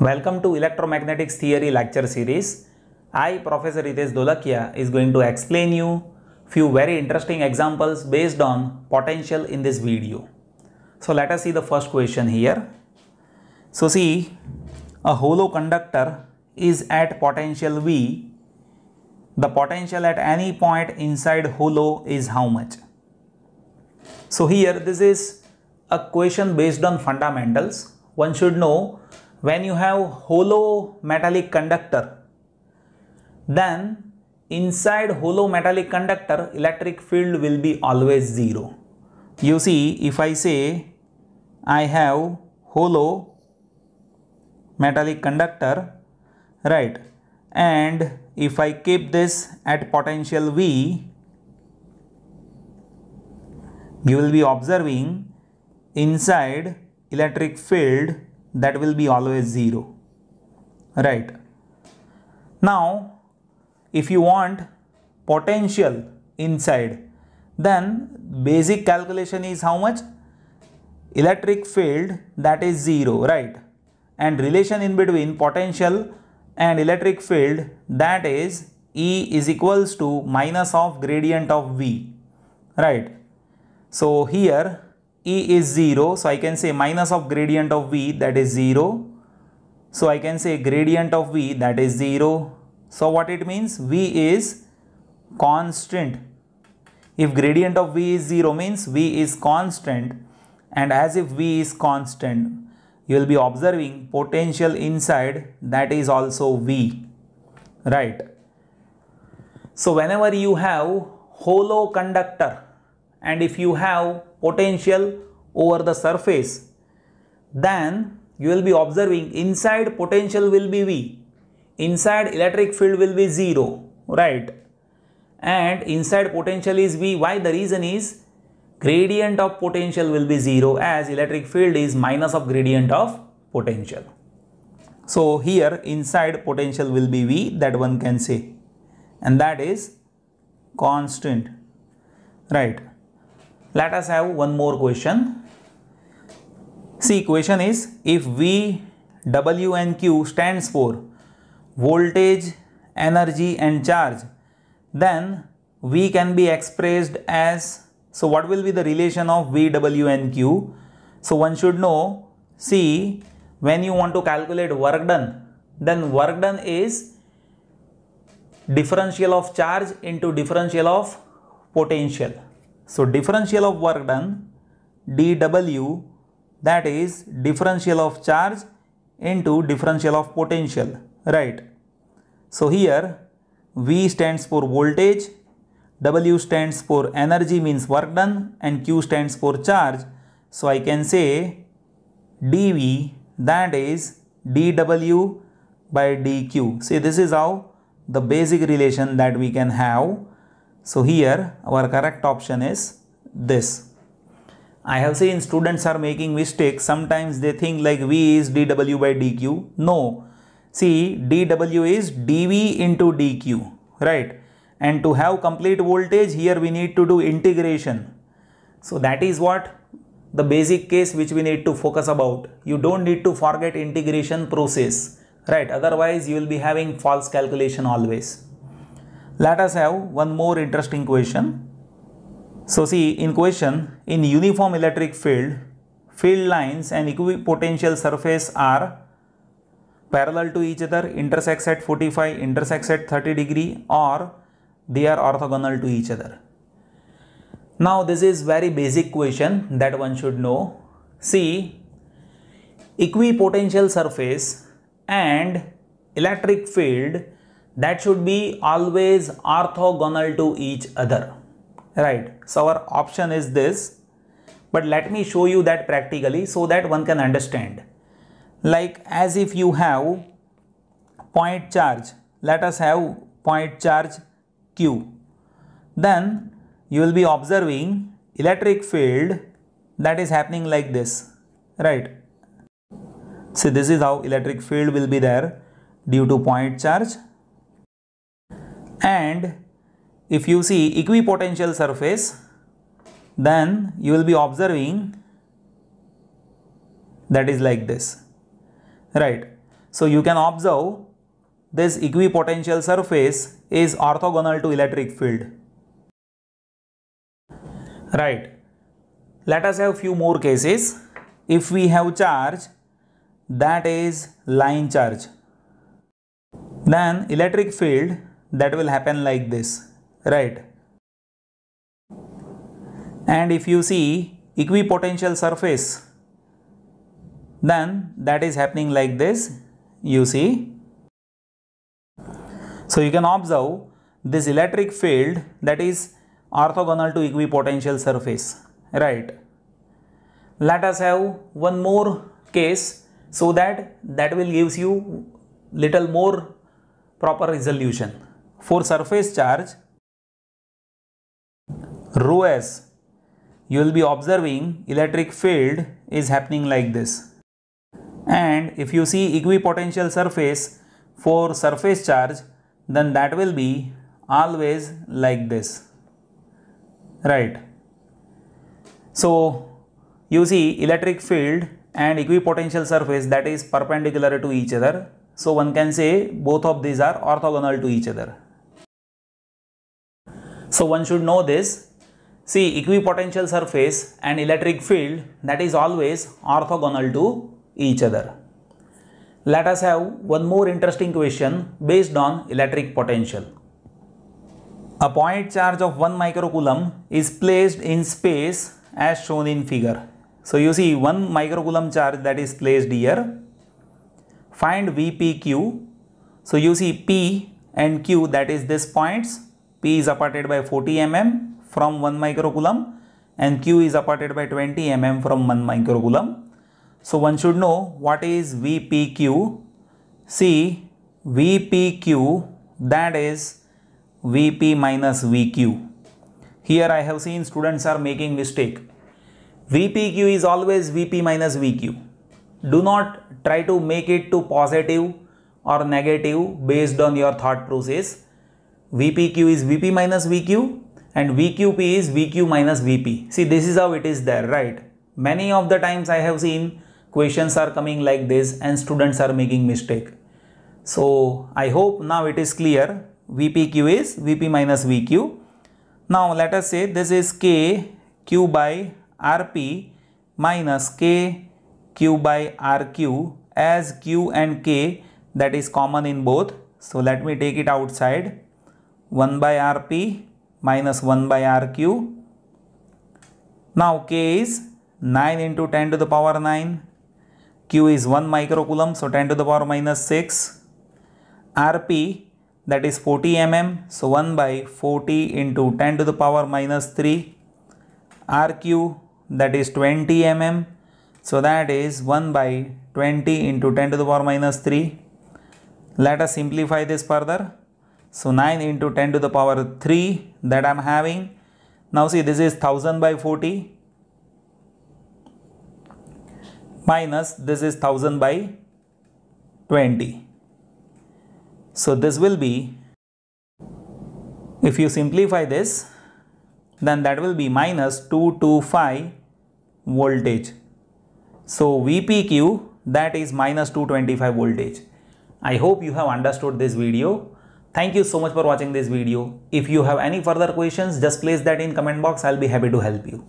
Welcome to Electromagnetics Theory lecture series. I, Professor Hitesh Dholakiya, is going to explain you few very interesting examples based on potential in this video. So let us see the first question here. So see, a hollow conductor is at potential V. The potential at any point inside hollow is how much? So here this is a question based on fundamentals. One should know when you have hollow metallic conductor then inside hollow metallic conductor electric field will be always zero. You see if I say I have hollow metallic conductor right and if I keep this at potential V you will be observing inside electric field that will be always 0 right? Now if you want potential inside then basic calculation is how much? Electric field that is 0 right? And relation in between potential and electric field that is E is equals to minus of gradient of V right? So here E is 0 so I can say minus of gradient of V that is 0 so I can say gradient of V that is 0 so what it means? V is constant. If gradient of V is 0 means V is constant and as if V is constant you will be observing potential inside that is also V right? So whenever you have hollow conductor and if you have potential over the surface then you will be observing inside potential will be V inside electric field will be 0 right? And inside potential is V. Why? The reason is gradient of potential will be 0 as electric field is minus of gradient of potential. So here inside potential will be V that one can say. And that is constant right let us have one more question. See question is if V, W and Q stands for voltage, energy and charge then V can be expressed as so what will be the relation of V, W and Q? So one should know see when you want to calculate work done then work done is differential of charge into differential of potential so differential of work done dW that is differential of charge into differential of potential right. So here V stands for voltage, W stands for energy means work done and Q stands for charge. So I can say dV that is dW by dQ. See this is how the basic relation that we can have so here our correct option is this. I have seen students are making mistakes. Sometimes they think like V is dW by dQ. No. See dW is dV into dQ. Right. And to have complete voltage here we need to do integration. So that is what the basic case which we need to focus about. You don't need to forget integration process. Right. Otherwise you will be having false calculation always. Let us have one more interesting question. So see in question in uniform electric field, field lines and equipotential surface are parallel to each other, intersects at 45, intersects at 30 degree or they are orthogonal to each other. Now this is very basic question that one should know. See equipotential surface and electric field that should be always orthogonal to each other. Right. So our option is this. But let me show you that practically so that one can understand. Like as if you have point charge let us have point charge q. Then you will be observing electric field that is happening like this. Right. See this is how electric field will be there due to point charge and if you see equipotential surface then you will be observing that is like this right So you can observe this equipotential surface is orthogonal to electric field. Right. Let us have few more cases. If we have charge that is line charge then electric field that will happen like this right? And if you see equipotential surface then that is happening like this you see. So you can observe this electric field that is orthogonal to equipotential surface right? Let us have one more case so that that will gives you little more proper resolution for surface charge rho s you will be observing electric field is happening like this and if you see equipotential surface for surface charge then that will be always like this right so you see electric field and equipotential surface that is perpendicular to each other. So one can say both of these are orthogonal to each other. So one should know this. See equipotential surface and electric field that is always orthogonal to each other. Let us have one more interesting question based on electric potential. A point charge of 1 microcoulomb is placed in space as shown in figure. So you see one microcoulomb charge that is placed here. Find VPQ. So you see P and Q that is this points. P is aparted by 40 mm from 1 microcoulomb and Q is aparted by 20 mm from 1 microcoulomb. So one should know what is VPQ. See VPQ that is VP minus VQ. Here I have seen students are making mistake VPQ is always VP minus VQ. Do not try to make it to positive or negative based on your thought process. VPQ is VP minus VQ and VQP is VQ minus VP. See this is how it is there, right? Many of the times I have seen questions are coming like this and students are making mistake. So I hope now it is clear. VPQ is VP minus VQ. Now let us say this is K Q by Rp minus K Q by Rq as Q and K that is common in both. So let me take it outside 1 by Rp minus 1 by Rq. Now K is 9 into 10 to the power 9. Q is 1 microcoulomb so 10 to the power minus 6. Rp that is 40 mm so 1 by 40 into 10 to the power minus 3. Rq that is 20 mm. So that is 1 by 20 into 10 to the power minus 3. Let us simplify this further. So 9 into 10 to the power 3 that I am having. Now see this is 1000 by 40 minus this is 1000 by 20. So this will be, if you simplify this, then that will be minus 225 voltage. So VPQ that is minus 225 voltage. I hope you have understood this video. Thank you so much for watching this video. If you have any further questions, just place that in comment box. I'll be happy to help you.